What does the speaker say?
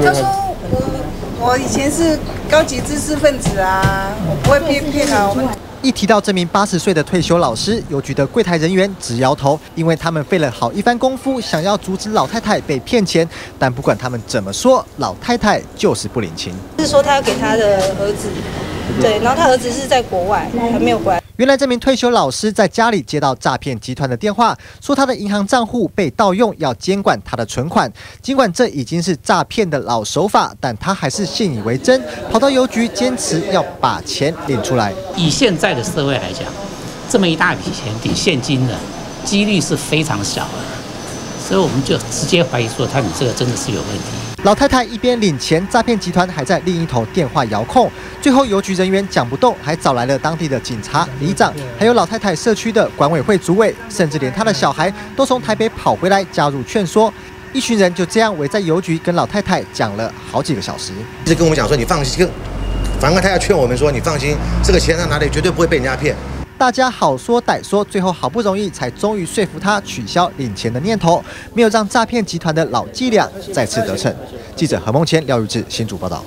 他说我我以前是高级知识分子啊，我不会骗骗啊。我们一提到这名八十岁的退休老师，邮局的柜台人员直摇头，因为他们费了好一番功夫，想要阻止老太太被骗钱，但不管他们怎么说，老太太就是不领情。是说他要给他的儿子，对，然后他儿子是在国外，还没有回来。原来这名退休老师在家里接到诈骗集团的电话，说他的银行账户被盗用，要监管他的存款。尽管这已经是诈骗的老手法，但他还是信以为真，跑到邮局坚持要把钱领出来。以现在的社会来讲，这么一大笔钱抵现金的几率是非常小的，所以我们就直接怀疑说他你这个真的是有问题。老太太一边领钱，诈骗集团还在另一头电话遥控。最后邮局人员讲不动，还找来了当地的警察、里长，还有老太太社区的管委会主委，甚至连他的小孩都从台北跑回来加入劝说。一群人就这样围在邮局，跟老太太讲了好几个小时，一直跟我们讲说：“你放心，反正他要劝我们说，你放心，这个钱在哪里，绝对不会被人家骗。”大家好说歹说，最后好不容易才终于说服他取消领钱的念头，没有让诈骗集团的老伎俩再次得逞。记者何梦谦、廖玉志新主报道。